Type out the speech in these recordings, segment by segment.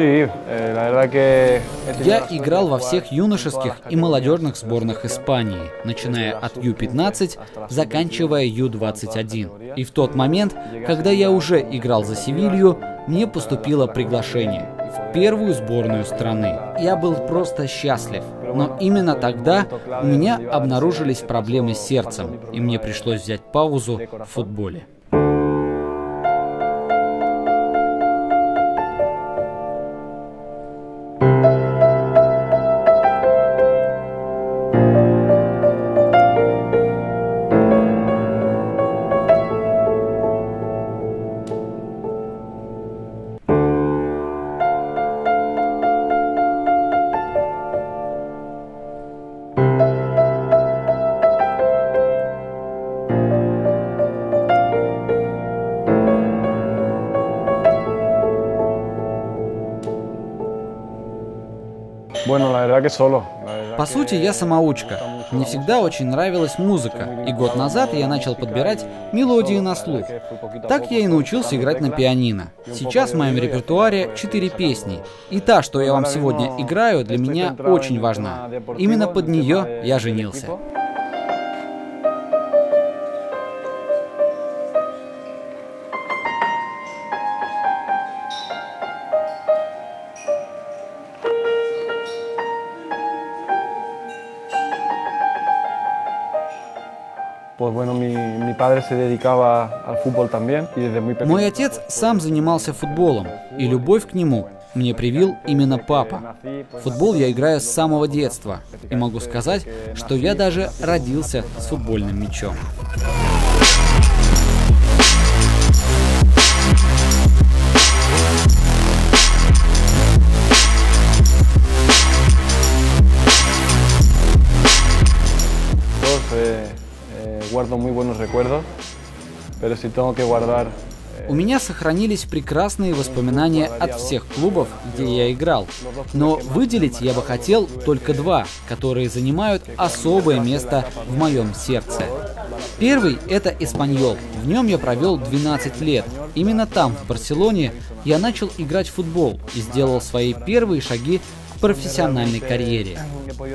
Eh, Я играл во всех юношеских и молодежных сборных Испании, начиная от Ю-15, заканчивая Ю-21. И в тот момент, когда я уже играл за Севилью, мне поступило приглашение в первую сборную страны. Я был просто счастлив. Но именно тогда у меня обнаружились проблемы с сердцем, и мне пришлось взять паузу в футболе. По сути, я самоучка. Мне всегда очень нравилась музыка, и год назад я начал подбирать мелодии на слух. Так я и научился играть на пианино. Сейчас в моем репертуаре четыре песни, и та, что я вам сегодня играю, для меня очень важна. Именно под нее я женился. Мой отец сам занимался футболом, и любовь к нему мне привил именно папа. Футбол я играю с самого детства, и могу сказать, что я даже родился с футбольным мячом. Guardo muy buenos recuerdos, pero si tengo que guardar у меня сохранились прекрасные воспоминания от всех клубов, где я играл. Но выделить я бы хотел только два, которые занимают особое место в моем сердце. Первый – это «Испаньол». В нем я провел 12 лет. Именно там, в Барселоне, я начал играть в футбол и сделал свои первые шаги профессиональной карьере.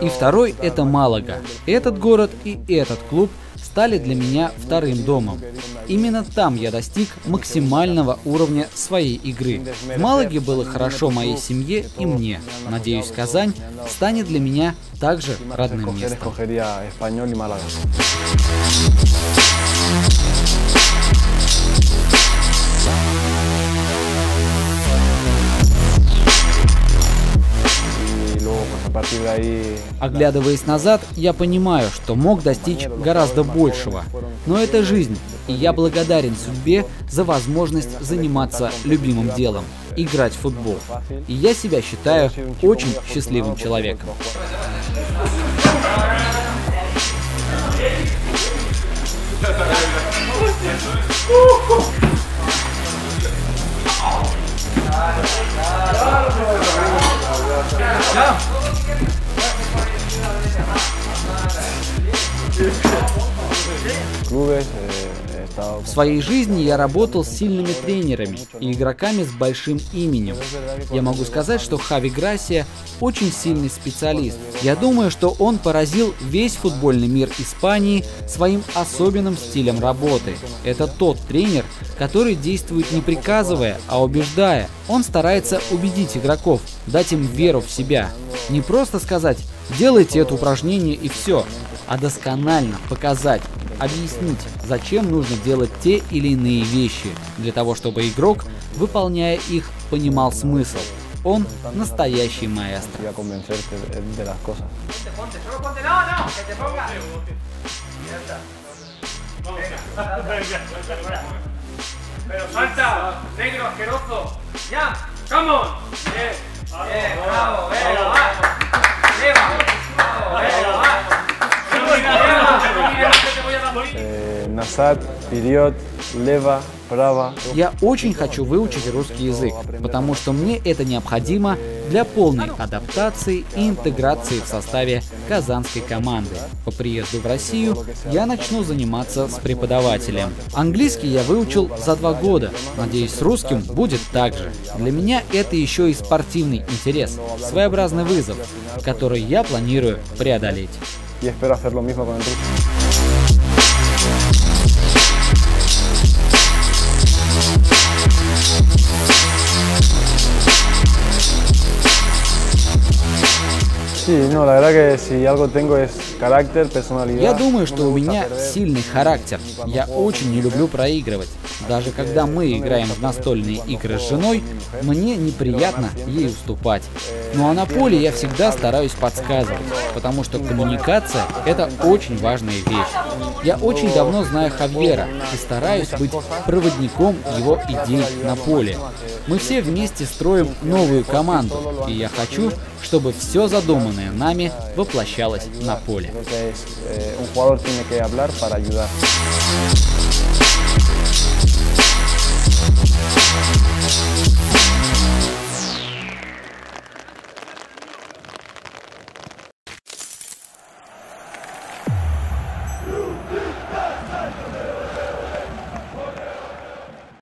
И второй – это Малага. Этот город и этот клуб – стали для меня вторым домом. Именно там я достиг максимального уровня своей игры. В Малаге было хорошо моей семье и мне. Надеюсь, Казань станет для меня также родным местом. Оглядываясь назад, я понимаю, что мог достичь гораздо большего. Но это жизнь, и я благодарен судьбе за возможность заниматься любимым делом – играть в футбол. И я себя считаю очень счастливым человеком. В своей жизни я работал с сильными тренерами и игроками с большим именем. Я могу сказать, что Хави Грасия очень сильный специалист. Я думаю, что он поразил весь футбольный мир Испании своим особенным стилем работы. Это тот тренер, который действует не приказывая, а убеждая. Он старается убедить игроков, дать им веру в себя. Не просто сказать «делайте это упражнение и все», а досконально показать, объяснить, зачем нужно делать те или иные вещи, для того, чтобы игрок, выполняя их, понимал смысл. Он настоящий маэстро. Pero salta, negro asqueroso. Ya, come on. Bien, bien, bravo, venga, va. Venga, va. Насад, вперед, лево, право. Я очень хочу выучить русский язык, потому что мне это необходимо для полной адаптации и интеграции в составе казанской команды. По приезду в Россию я начну заниматься с преподавателем. Английский я выучил за два года. Надеюсь, с русским будет так же. Для меня это еще и спортивный интерес, своеобразный вызов, который я планирую преодолеть. Y espero hacer lo mismo con el ruso. Sí, no, la verdad que si algo tengo es carácter, personalidad. Я думаю, что у меня сильный характер. Я очень не люблю проигрывать. Даже когда мы играем в настольные игры с женой, мне неприятно ей уступать. Ну а на поле я всегда стараюсь подсказывать, потому что коммуникация – это очень важная вещь. Я очень давно знаю Хавьера и стараюсь быть проводником его идей на поле. Мы все вместе строим новую команду, и я хочу, чтобы все задуманное нами воплощалось на поле.